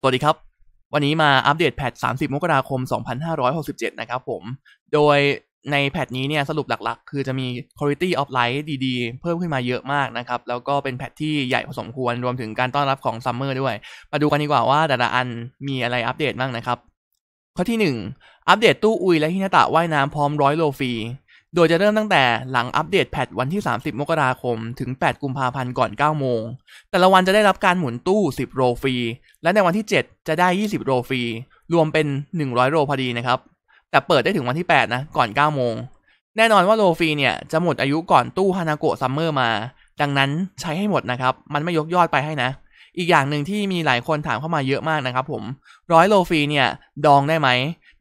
สวัสดีครับ วันนี้มาอัปเดต patch 30 มกราคม 2567 นะครับผม โดยใน patch นี้เนี่ยสรุปหลักๆ คือจะมี quality of life ดีๆ เพิ่มขึ้นมาเยอะมากนะครับ แล้วก็เป็น patch ที่ใหญ่พอสมควรรวมถึงการต้อนรับของ summer ด้วย มาดูกันดีกว่าว่าแต่ละอันมีอะไรอัปเดตบ้างนะครับ ข้อที่ 1 อัปเดตตู้อุยและฮินาตะว่ายน้ำพร้อมร้อย roll ฟรี โดยจะเริ่มตั้งแต่หลังอัปเดต patch วันที่ 30 มกราคม ถึง 8 กุมภาพันธ์ก่อน 9 โมง แต่ละวันจะได้รับการหมุนตู้ 10 โรฟรี และในวันที่ 7 จะได้ 20 โรฟรี รวมเป็น 100 โรพอดีนะครับ แต่เปิดได้ถึงวันที่ 8 นะ ก่อน 9 โมง แน่นอนว่าโรฟรีเนี่ยจะหมดอายุก่อนตู้ฮานาโกะซัมเมอร์มา ดังนั้นใช้ให้หมดนะครับ มันไม่ยกยอดไปให้นะ อีกอย่างหนึ่งที่มีหลายคนถามเข้ามาเยอะมากนะครับผมร้อยโลฟรีเนี่ยดองได้ไหม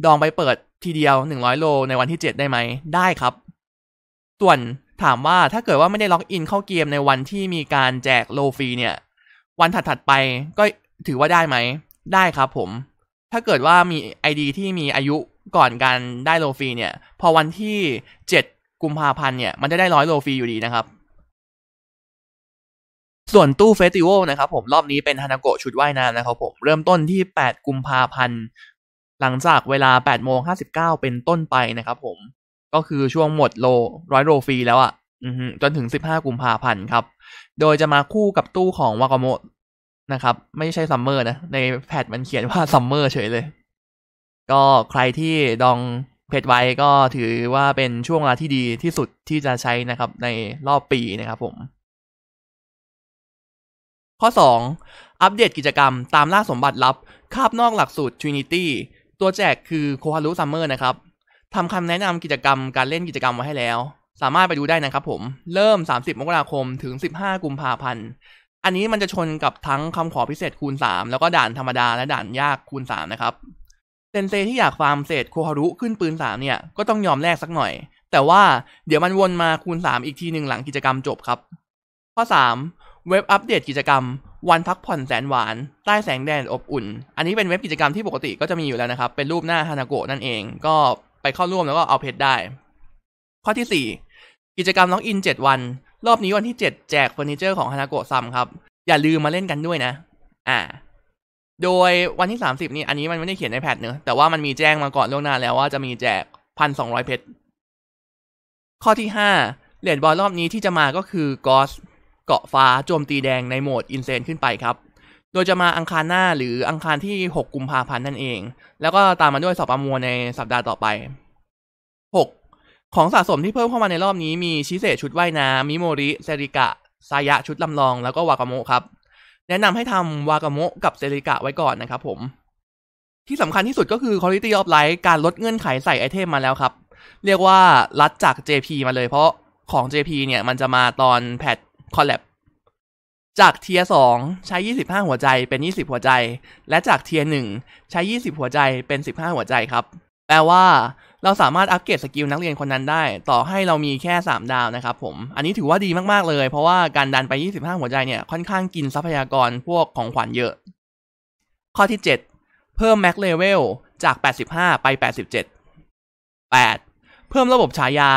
ดองไปเปิด ทีเดียว 100 โลในวันที่ 7 ได้ไหม ได้ครับ ส่วนถามว่าถ้าเกิดว่าไม่ได้ล็อกอินเข้าเกมในวันที่มีการแจก roll ฟรีเนี่ย วันถัดๆไปก็ถือว่าได้ไหม ได้ครับผม ถ้าเกิดว่ามี ID ที่มีอายุก่อนการได้ roll ฟรีเนี่ย พอวันที่ 7 กุมภาพันธ์เนี่ย มันจะได้ร้อย roll ฟรีอยู่ดีนะครับ ส่วนตู้ festival นะครับผมรอบนี้เป็นฮานาโกะชุดว่ายน้ำนะครับผม เริ่มต้นที่ 8 กุมภาพันธ์ หลังจากเวลา8โมง59 เป็นต้นไปนะครับผม ก็คือช่วงหมด roll ร้อย roll ฟรีแล้วอะ่ะจนถึง 15 กุมภาพันธ์ครับ โดยจะมาคู่กับตู้ของวากาโมะนะครับ ไม่ใช่ summer นะ ใน patch มันเขียนว่า summer เฉยเลย ก็ใครที่ดองเพชรไว้ก็ถือว่าเป็นช่วงเวลาที่ดีที่สุดที่จะใช้นะครับ ในรอบปีนะครับผม ข้อ 2 อัปเดตกิจกรรมตามล่าสมบัติลับ คาบนอกหลักสูตร Trinity ตัวแจกคือโคฮารุ summer นะครับทำคำแนะนำกิจกรรมการเล่นกิจกรรมไว้ให้แล้ว สามารถไปดูได้นะครับผม เริ่ม 30 มกราคมถึง 15 กุมภาพันธ์ อันนี้มันจะชนกับทั้งคำขอพิเศษคูณ 3 แล้วก็ด่านธรรมดาและด่านยากคูณ 3 นะครับ เซนเซที่อยากฟาร์มเศษโคฮารุขึ้นปืน 3 เนี่ย ก็ต้องยอมแลกสักหน่อย แต่ว่าเดี๋ยวมันวนมาคูณ 3 อีกทีหนึ่งหลังกิจกรรมจบครับ ข้อ 3 เว็บอัปเดตกิจกรรม วันพักผ่อนแสนหวาน ใต้แสงแดดอบอุ่น อันนี้เป็นเว็บกิจกรรมที่ปกติก็จะมีอยู่แล้วนะครับ เป็นรูปหน้าฮานาโกะนั่นเอง ก็ไปเข้าร่วมแล้วก็เอาเพชรได้ ข้อที่ 4 กิจกรรมล็อกอิน 7 วัน รอบนี้วันที่ 7 แจกเฟอร์นิเจอร์ของฮานาโกะซัมครับ อย่าลืมมาเล่นกันด้วยนะ อ่า โดยวันที่ 30 นี่อันนี้มันไม่ได้เขียนในแพทเนอะแต่ว่ามันมีแจ้งมาก่อนล่วงหน้าแล้วว่าจะมีแจกพันสองร้อยเพชรข้อที่5เหรียญบอสรอบนี้ที่จะมาก็คือกอส เกราะฟ้าโจมตีแดงในโหมด insane ขึ้นไปครับ โดยจะมาอังคารหน้าหรืออังคารที่ 6 กุมภาพันธ์นั่นเอง แล้วก็ตามมาด้วยสอบประมวลในสัปดาห์ต่อไป 6. ของสะสมที่เพิ่มเข้ามาในรอบนี้มีชิเซชุดว่ายน้ำมิโมริเซริกะซายะชุดลำลอง แล้วก็วากาโมะครับ แนะนำให้ทำวากาโมะกับเซริกะไว้ก่อนนะครับผม ที่สำคัญที่สุดก็คือ Quality of Life การลดเงื่อนไขใส่ไอเทมมาแล้วครับ เรียกว่าลัดจาก JP มาเลยเพราะของ JP เนี่ยมันจะมาตอน patch collab จาก tier สองใช้ 25 หัวใจเป็น 20 หัวใจ และจาก tier หนึ่งใช้ 20 หัวใจเป็น 15 หัวใจครับ แปลว่าเราสามารถอัปเกรด skill นักเรียนคนนั้นได้ ต่อให้เรามีแค่ 3 ดาวนะครับผม อันนี้ถือว่าดีมากๆเลย เพราะว่าการดันไป 25 หัวใจเนี่ยค่อนข้างกินทรัพยากรพวกของขวัญเยอะ ข้อที่ 7 เพิ่ม max level จาก 85 ไป 87 8. เพิ่มระบบฉายา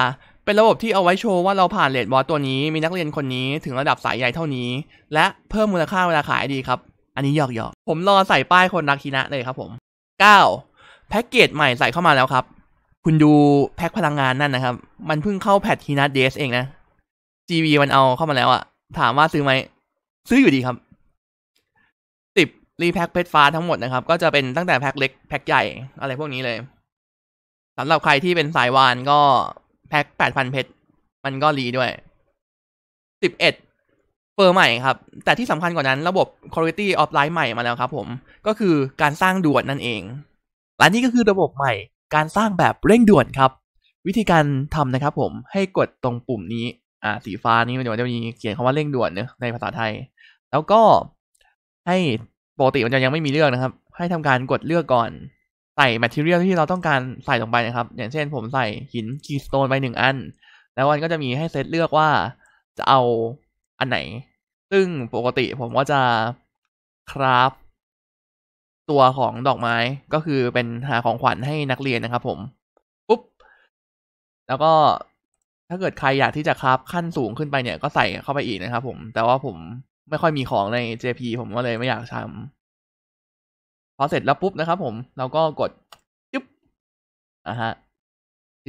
เป็นระบบที่เอาไว้โชว์ว่าเราผ่าน raid boss ตัวนี้มีนักเรียนคนนี้ถึงระดับสายใหญ่เท่านี้ และเพิ่มมูลค่าเวลาขายดีครับ อันนี้หยอกหยอกผมรอใส่ป้ายคนรักฮินะเลยครับผม 9. แพ็กเกจใหม่ใส่เข้ามาแล้วครับ คุณดูแพ็คพลังงานนั่นนะครับ มันเพิ่งเข้า patch ฮินะเดสเองนะ GV มันเอาเข้ามาแล้วอะถามว่าซื้อไหมซื้ออยู่ดีครับ 10. รีแพ็คเพชรฟ้าทั้งหมดนะครับ ก็จะเป็นตั้งแต่แพ็คเล็กแพ็คใหญ่อะไรพวกนี้เลยสำหรับใครที่เป็นสายวานก็ แพ็คแปดพันเพชร มันก็รีด้วยสิบเอ็ดเฟอร์ใหม่ครับ แต่ที่สำคัญกว่านั้นระบบ quality of life ใหม่มาแล้วครับผม ก็คือการสร้างด่วนนั่นเอง และนี่ก็คือระบบใหม่การสร้างแบบเร่งด่วนครับ วิธีการทำนะครับผมให้กดตรงปุ่มนี้อ่าสีฟ้านี้มันจะมีเขียนคำว่าเร่งด่วนเนอะในภาษาไทย แล้วก็ให้ปกติมันจะยังไม่มีเลือกนะครับ ให้ทำการกดเลือกก่อน ใส่ material ที่เราต้องการใส่ลงไปนะครับ อย่างเช่นผมใส่หิน keystone ไปหนึ่งอัน แล้วมันก็จะมีให้เซตเลือกว่าจะเอาอันไหน ซึ่งปกติผมก็จะคราฟตัวของดอกไม้ก็คือเป็นหาของขวัญให้นักเรียนนะครับผมปุ๊บ แล้วก็ถ้าเกิดใครอยากที่จะคราฟขั้นสูงขึ้นไปเนี่ยก็ใส่เข้าไปอีกนะครับผม แต่ว่าผมไม่ค่อยมีของใน JP ผมก็เลยไม่อยากทำ พอเสร็จแล้วปุ๊บนะครับ ผมเราก็กดจุ๊บอะฮะ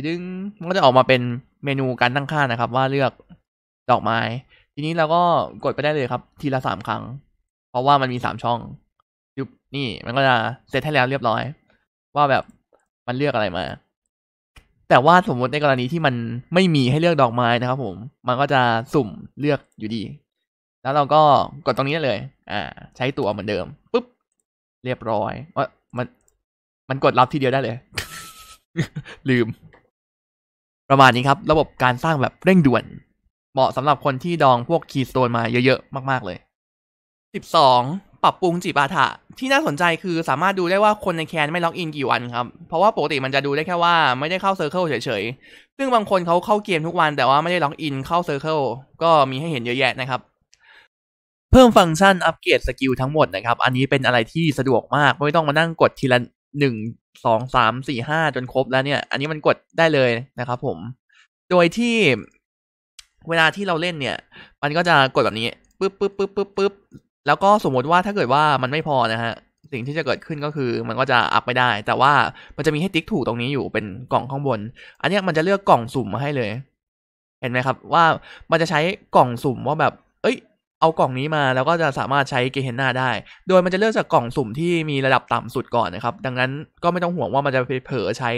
ดึงมันก็จะออกมาเป็นเมนูการตั้งค่านะครับ ว่าเลือกดอกไม้ ทีนี้เราก็กดไปได้เลยครับ ทีละสามครั้ง เพราะว่ามันมีสามช่องจุ๊บนี่มันก็จะเซตให้แล้วเรียบร้อย ว่าแบบมันเลือกอะไรมา แต่ว่าสมมติในกรณีที่มันไม่มีให้เลือกดอกไม้นะครับ ผม มันก็จะสุ่มเลือกอยู่ดี แล้วเราก็กดตรงนี้ได้เลย อ่า ใช้ตัวเหมือนเดิมปุ๊บ เรียบร้อยว่ามัน มันกดรับทีเดียวได้เลย ลืม ประมาณนี้ครับ ระบบการสร้างแบบเร่งด่วน เหมาะสำหรับคนที่ดองพวกคีย์สโตนมาเยอะๆ มากๆเลย 12 ปรับปรุงจิปาถะ ที่น่าสนใจคือสามารถดูได้ว่าคนใน clan ไม่ล็อกอินกี่วันครับ เพราะว่าปกติมันจะดูได้แค่ว่าไม่ได้เข้า circle เฉยๆ ซึ่งบางคนเขาเข้าเกมทุกวันแต่ว่าไม่ได้ล็อกอินเข้า circle ก็มีให้เห็นเยอะแยะนะครับ เพิ่มฟังก์ชันอัปเกรด skill ทั้งหมดนะครับ อันนี้เป็นอะไรที่สะดวกมาก ไม่ต้องมานั่งกดทีละหนึ่งสองสามสี่ห้าจนครบแล้วเนี่ย อันนี้มันกดได้เลยนะครับผม โดยที่เวลาที่เราเล่นเนี่ย มันก็จะกดแบบนี้ปึ๊บปึ๊บปึ๊บปึ๊บปึ๊บแล้วก็สมมติว่าถ้าเกิดว่ามันไม่พอนะฮะสิ่งที่จะเกิดขึ้นก็คือมันก็จะอัพไม่ได้ แต่ว่ามันจะมีให้ติ๊กถูกตรงนี้อยู่เป็นกล่องข้างบน อันนี้มันจะเลือกกล่องสุ่มมาให้เลย เห็นไหมครับ ว่ามันจะใช้กล่องสุ่มว่าแบบ เอ้ย เอากล่องนี้มาแล้วก็จะสามารถใช้เกเฮนนาได้ โดยมันจะเลือกจากกล่องสุ่มที่มีระดับต่ำสุดก่อนนะครับ ดังนั้นก็ไม่ต้องห่วงว่ามันจะไปเผลอใช้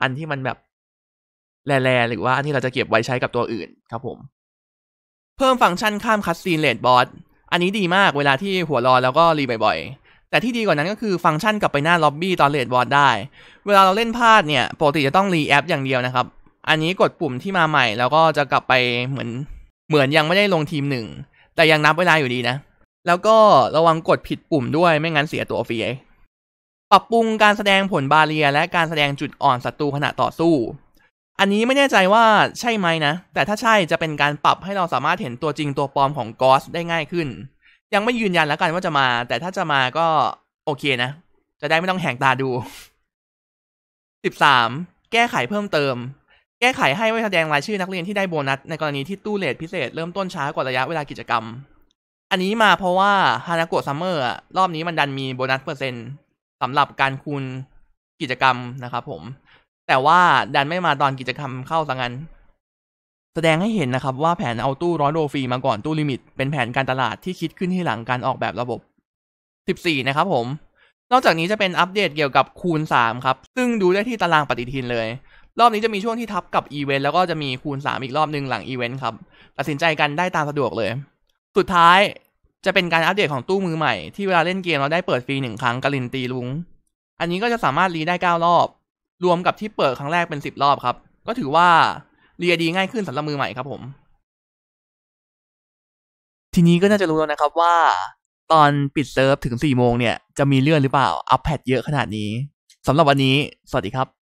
อันที่มันแบบ rare ๆหรือว่าอันที่เราจะเก็บไว้ใช้กับตัวอื่นครับผม เพิ่มฟังก์ชันข้าม cutscene raid boss อันนี้ดีมากเวลาที่หัวร้อนแล้วก็ re บ่อยๆ แต่ที่ดีกว่านั้นก็คือฟังก์ชันกลับไปหน้าล็อบบี้ตอน raid boss ได้ เวลาเราเล่นพลาดเนี่ยปกติจะต้อง re app อย่างเดียวนะครับ อันนี้กดปุ่มที่มาใหม่ แล้วก็จะกลับไปเหมือนเหมือนยังไม่ได้ลงทีมหนึ่ง แต่ยังนับเวลาอยู่ดีนะ แล้วก็ระวังกดผิดปุ่มด้วยไม่งั้นเสียตั๋วฟรีปรับปรุงการแสดงผลบาเรีย และการแสดงจุดอ่อนศัตรูขณะต่อสู้ อันนี้ไม่แน่ใจว่าใช่ไหมนะ แต่ถ้าใช่จะเป็นการปรับให้เราสามารถเห็นตัวจริงตัวปลอมของกอสได้ง่ายขึ้น ยังไม่ยืนยันแล้วกันว่าจะมา แต่ถ้าจะมาก็โอเคนะ จะได้ไม่ต้องแหงตาดู 13. แก้ไขเพิ่มเติม แก้ไขให้ไว้แสดงรายชื่อนักเรียนที่ได้โบนัสในกรณีที่ตู้เลทพิเศษเริ่มต้นช้ากว่าระยะเวลากิจกรรม อันนี้มาเพราะว่าฮานาโกะ summer รอบนี้มันดันมีโบนัสเปอร์เซ็นต์สำหรับการคูณกิจกรรมนะครับผม แต่ว่าดันไม่มาตอนกิจกรรมเข้าซะงั้น แสดงให้เห็นนะครับว่าแผนเอาตู้ร้อย roll ฟรีมาก่อนตู้ limit เป็นแผนการตลาดที่คิดขึ้นที่หลังการออกแบบระบบ 14 นะครับผม นอกจากนี้จะเป็นอัปเดตเกี่ยวกับคูณ 3 ครับ ซึ่งดูได้ที่ตารางปฏิทินเลย รอบนี้จะมีช่วงที่ทับกับอีเวนต์แล้วก็จะมีคูณ 3 อีกรอบหนึ่งหลังอีเวนต์ครับ ตัดสินใจกันได้ตามสะดวกเลย สุดท้ายจะเป็นการอัปเดตของตู้มือใหม่ ที่เวลาเล่นเกมเราได้เปิดฟรีหนึ่งครั้งกลินตีลุง อันนี้ก็จะสามารถรีได้ 9 รอบ รวมกับที่เปิดครั้งแรกเป็น 10 รอบครับ ก็ถือว่าเรียดีง่ายขึ้นสำหรับมือใหม่ครับผม ทีนี้ก็น่าจะรู้แล้วนะครับว่า ตอนปิดเซิร์ฟถึง4โมงเนี่ยจะมีเลื่อนหรือเปล่า อัพแพทเยอะขนาดนี้สำหรับวันนี้ สวัสดีครับ